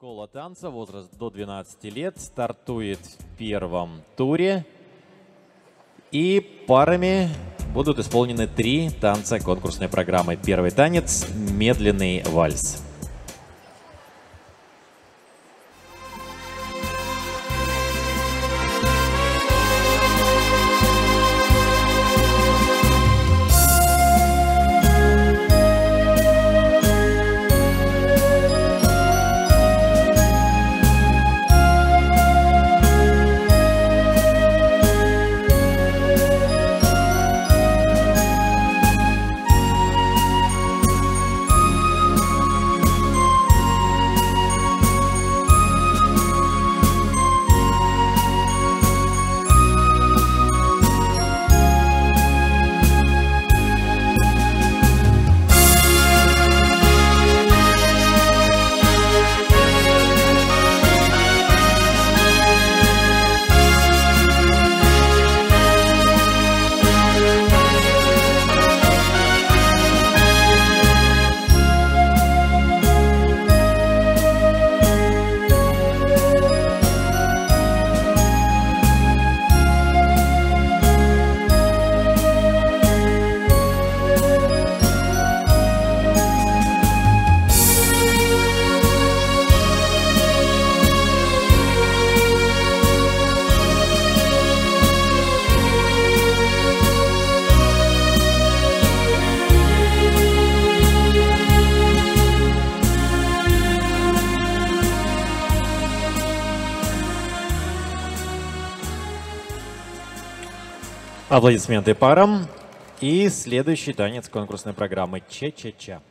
Школа танца, возраст до 12 лет, стартует в первом туре. И парами будут исполнены три танца конкурсной программы. Первый танец – медленный вальс. Аплодисменты парам. И следующий танец конкурсной программы «Ча-ча-ча».